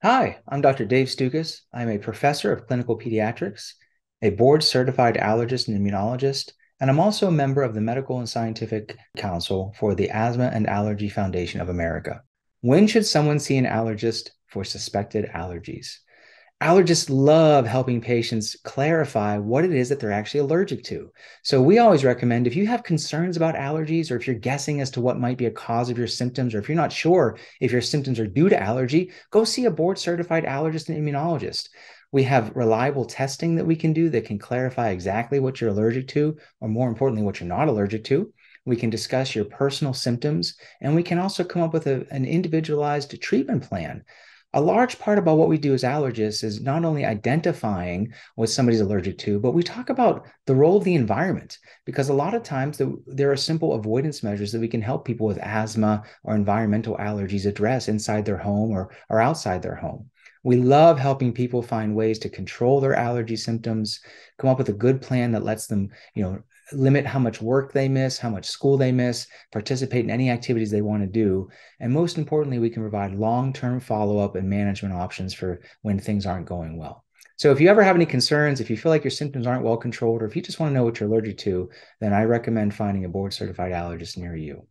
Hi, I'm Dr. Dave Stukus. I'm a professor of clinical pediatrics, a board certified allergist and immunologist, and I'm also a member of the Medical and Scientific Council for the Asthma and Allergy Foundation of America. When should someone see an allergist for suspected allergies? Allergists love helping patients clarify what it is that they're actually allergic to. So, we always recommend if you have concerns about allergies, or if you're guessing as to what might be a cause of your symptoms, or if you're not sure if your symptoms are due to allergy, go see a board certified allergist and immunologist. We have reliable testing that we can do that can clarify exactly what you're allergic to, or more importantly, what you're not allergic to. We can discuss your personal symptoms, and we can also come up with a, an individualized treatment plan a large part about what we do as allergists is not only identifying what somebody's allergic to, but we talk about the role of the environment because a lot of times the, there are simple avoidance measures that we can help people with asthma or environmental allergies address inside their home or, or outside their home. We love helping people find ways to control their allergy symptoms, come up with a good plan that lets them, you know, limit how much work they miss, how much school they miss, participate in any activities they want to do. And most importantly, we can provide long term follow up and management options for when things aren't going well. So if you ever have any concerns, if you feel like your symptoms aren't well controlled, or if you just want to know what you're allergic to, then I recommend finding a board certified allergist near you.